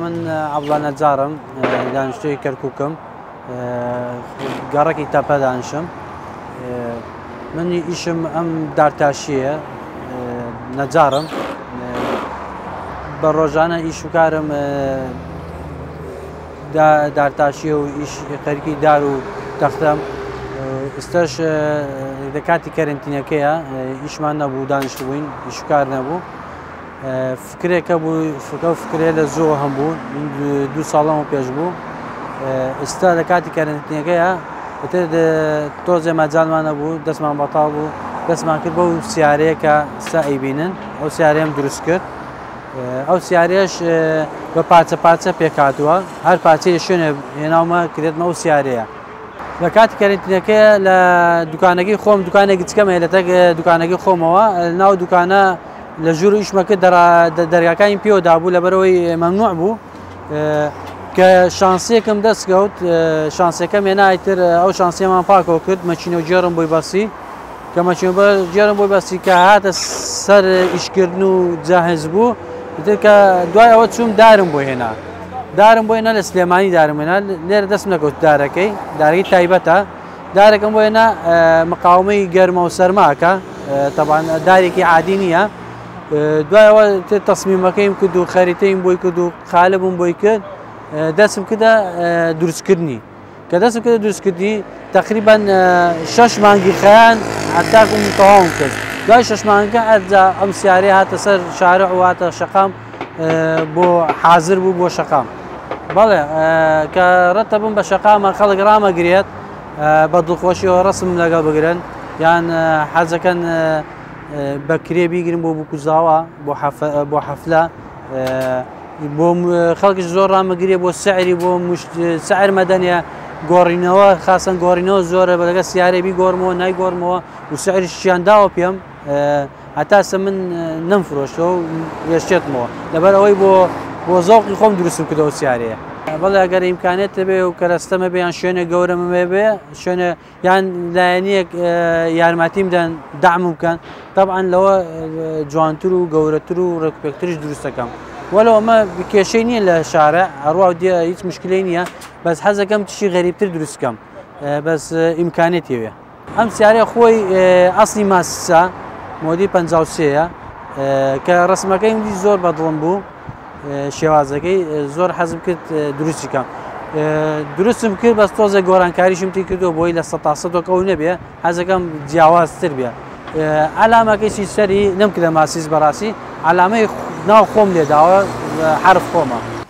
من عبدڵە نەجارم دانیشتوی کەرککم گەڕێکی تەپە دانیشم منی ئیشم ئەم دارتاشیە نەجارم بە ڕۆژانە ئیش وکارم دارتاشیە و خەرکی دار و تەختم ئستەش دەکاتی کەرنتینەکەیە ئیشمان نەبوو دانیشت بووین ئیشکار نەبوو فکرێکە بوو فکە فکرێ لە زۆ هەمبوو دو ساڵم و پێش بوو ئستا لە کاتی کارنتنیەکەیە بەتر تۆزێ مەجانمانە بوو دەستمان بەتاڵ بوو دەستمان کرد بە و سیارەیەکە سەئیبینن ئەو سیارەیەم دروست کرد ئەو سیارێش بە پاچە پاچە پێکاتوە هەر پاچەی شوێنێ هێناومە کرێتمە ئەو سیارەیە لە کاتی کارنتنیەکە لە دوکانەکەی خۆم دوکانێکی چکەمە لە تەک دوکانەکەی خۆمەوە ناو دوکانە لە ژوور ئیشمەکە دەرگاکانی پێوە دابوو لە بەرەوەی مەمنوع بوو کە شانسیەکەم دەستگەوت شانسیەکەم ێنایتر ئەو شانسیەمان پاکۆ کرد مەچینە و جێرم بۆی بەسی کە مەچین جێرم بۆی بەسی کە هاتە سەر ئیشکردن و جاهز بوو کە دوای ئەوە چوم دارم بۆ هێنا دارم بۆ هێنا لە سلێمانی دارم هێنا لێرە دەست نەکەوت دارەکەی دارەکەی تایبەتە دارەکەم بۆ هێنا مقاومەی گەرمە و سەرماکە تەبان دارێکی عادی نییە دوایەوە تێ تەسمیمەکەیم کرد و خەریتەیم بۆی کرد و خالبم بۆی کرد دەسم کدا دروستکردنی کە دەسم کە دروستکردی تقریبان شش مانگی خیان عتاکم تەواوم کرد دوای شش مانگە ئەجا ئەم سیارێ هاتە سەر شارە واتە شەقام بۆ حاضر بوو بۆ شەقام بەڵێ کە ڕەتە بم بە شەقامە خەڵک ڕامەگرێت بە دڵخۆشیەوە ڕسم لەگەڵ بگرن یان حەزەکەن بەکرێ بیگرن بۆ بکوزاوە بۆ حەفلا بۆ خەڵکیش زۆر ڕامەگرێ بۆ سعری بۆ سعر مەدەنیە گۆڕینەوە خاصن گۆڕینەوە زۆرە بە لەگە سیارێبی گۆرمەوە نایگۆڕمەوە و سعری شیانداوە پێم هەتاسە من نەمفرۆشەوە و وێشتێتمەوە لەبەر ئەوەی بۆ بۆ زۆقی خۆم دروستم کردەوە سیارەیە بەڵێ ئەگەر ئیمکانێت بێ و کەرەستەمە بیان شوێنە گەورەمێ بێ شوێنە یان لایەنەک یارمەتیم دەن دام بکەن طبعاان لەوە جوانتر و گەورەتر و ڕکپێکترش دروستەکەم وەلەوە ئەمە کێشەی نییە لە شارە هەروە دی هیچ مشکلی نییە بەس حەزەکەم تشی غەریبتر دروستکەم بەس ئیمکانێت وێ ئەم سیارە خۆی ئەسلی ماسسا مۆدی 53ەیە کە ڕسمەکەی زۆر بەدڵم بوو شێوازەکەی زۆر حەزم کرد دروستیکەم درستم کرد بەس تۆزە گۆرانکاریشم تی کردو بۆی لە ١ەکە و نەبێ حەزەکەم جیاوازتر بێ ئالامەکەیی سەری نمکردە ماسیز بەڕاستی ئالامەی ناو خۆم لێداوە حرف خۆمە.